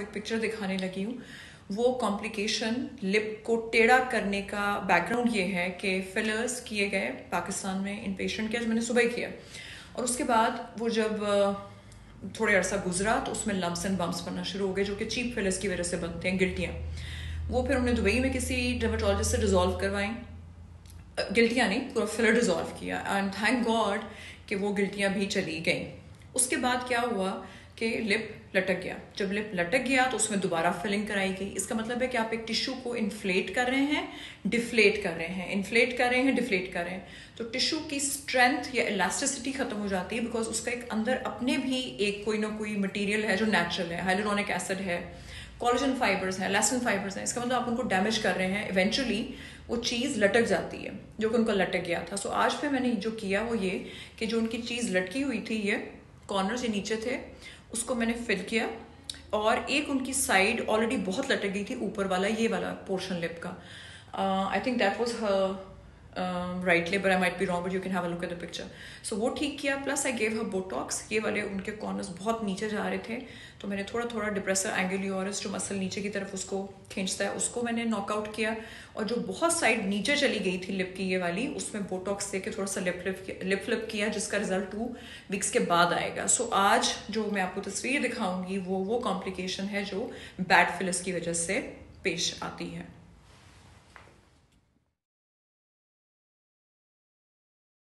एक पिक्चर दिखाने लगी हूँ। वो कॉम्प्लिकेशन लिप को टेढ़ा करने का बैकग्राउंड ये है कि फिलर्स किए गए पाकिस्तान में इन पेशेंट के आज मैंने सुबह किया। और उसके बाद वो जब थोड़े अरसा गुजरा तो उसमें लम्स एंड बम्स बनना शुरू हो गए, जो कि चीप फिलर्स की वजह से बनते हैं गिल्टियाँ वो फिर उन्होंने दुबई में किसी डर्माटोलॉजिस्ट से डिजोल्व करवाई। गिल्टियाँ नहीं, पूरा फिलर डिजोल्व किया। एंड थैंक गॉड कि वो गिल्टियाँ भी चली गई। उसके बाद क्या हुआ कि लिप लटक गया। जब लिप लटक गया तो उसमें दोबारा फिलिंग कराई गई। इसका मतलब है कि आप एक टिश्यू को इन्फ्लेट कर रहे हैं डिफ्लेट कर रहे हैं इन्फ्लेट कर रहे हैं डिफ्लेट कर रहे हैं। तो टिश्यू की स्ट्रेंथ या इलास्टिसिटी खत्म हो जाती है बिकॉज़ उसका एक अंदर अपने भी एक कोई ना कोई मटीरियल है जो नेचुरल है। हाइलोरॉनिक एसिड है कॉलोजन फाइबर्स हैं लेसन फाइबर्स हैं। इसका मतलब आप उनको डैमेज कर रहे हैं। इवेंचुअली वो चीज़ लटक जाती है जो कि उनका लटक गया था। सो so, आज फिर मैंने जो किया वो ये कि जो उनकी चीज़ लटकी हुई थी ये कॉर्नर से नीचे थे उसको मैंने फिल किया और एक उनकी साइड ऑलरेडी बहुत लटक गई थी ऊपर वाला, ये वाला पोर्शन लिप का। I think that was right labour I might be wrong but you can have a look at the picture so वो ठीक किया plus I gave her botox ये वाले उनके कॉर्नर्स बहुत नीचे जा रहे थे तो मैंने थोड़ा थोड़ा डिप्रेसर एंगुलियोरस जो मसल नीचे की तरफ़ उसको खींचता है उसको मैंने नॉकआउट किया। और जो बहुत साइड नीचे चली गई थी लिप की ये वाली उसमें बोटॉक्स दे के थोड़ा सा लिप लिप लिप फ्लिप किया जिसका रिज़ल्ट टू वीक्स के बाद आएगा। सो so, आज जो मैं आपको तस्वीर दिखाऊँगी वो वो कॉम्प्लिकेशन है जो बैड फिलस की वजह से पेश आती है।